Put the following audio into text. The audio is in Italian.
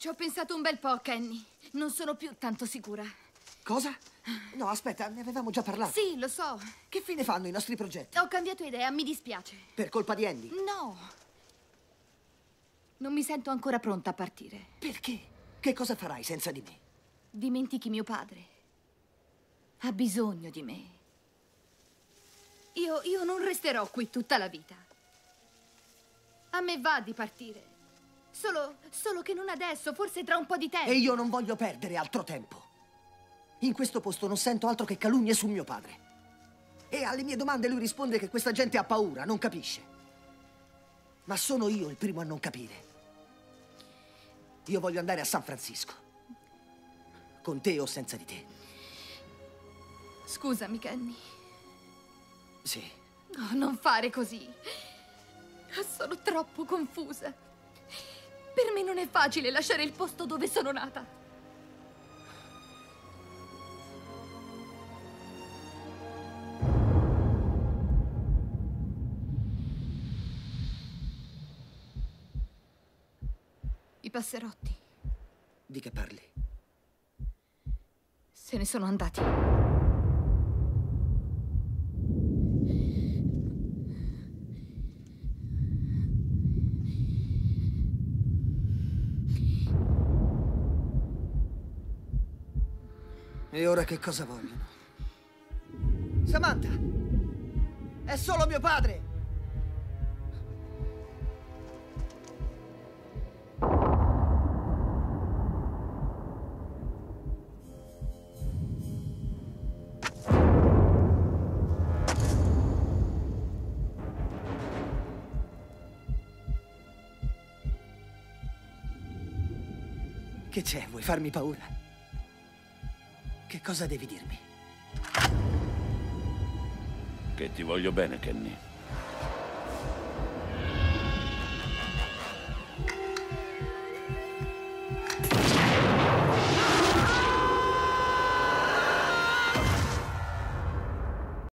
Ci ho pensato un bel po', Kenny. Non sono più tanto sicura. Cosa? No, aspetta, ne avevamo già parlato. Sì, lo so. Che fine fanno i nostri progetti? Ho cambiato idea, mi dispiace. Per colpa di Andy? No. Non mi sento ancora pronta a partire. Perché? Che cosa farai senza di me? Dimentichi mio padre. Ha bisogno di me. Io, io non resterò qui tutta la vita. A me va di partire. Solo, solo che non adesso, forse tra un po' di tempo. E io non voglio perdere altro tempo. In questo posto non sento altro che calunnie su mio padre. E alle mie domande lui risponde che questa gente ha paura, non capisce. Ma sono io il primo a non capire. Io voglio andare a San Francisco. Con te o senza di te. Scusami, Kenny. Sì. Oh, non fare così. Sono troppo confusa. Per me non è facile lasciare il posto dove sono nata. I passerotti Di che parli? se ne sono andati. E ora che cosa vogliono? Samantha! È solo mio padre! Che c'è? Vuoi farmi paura? Che cosa devi dirmi? Che ti voglio bene, Kenny.